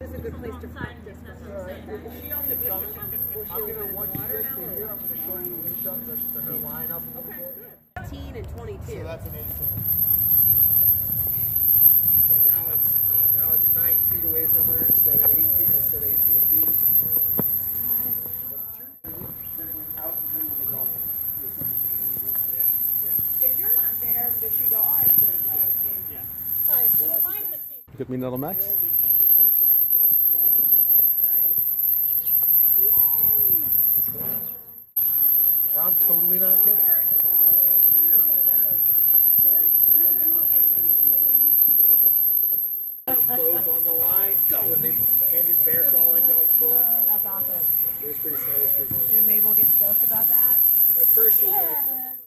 a good place to practice for her. She on the good Or is she I'm over gonna once you water to here, I'm gonna show you leash up just to her line up a little bit. 18 and 22. So that's an 18. So now it's now it's nine feet away from her instead of 18 instead of 18 feet. if you're not there, does she go, all right, Yeah. Get me another max. I'm totally not kidding. Both on the line. Go. When they Andy's bear calling, dogs pull. That's awesome. was pretty sad. It was pretty funny. Did Mabel get stoked about that? At first she was like,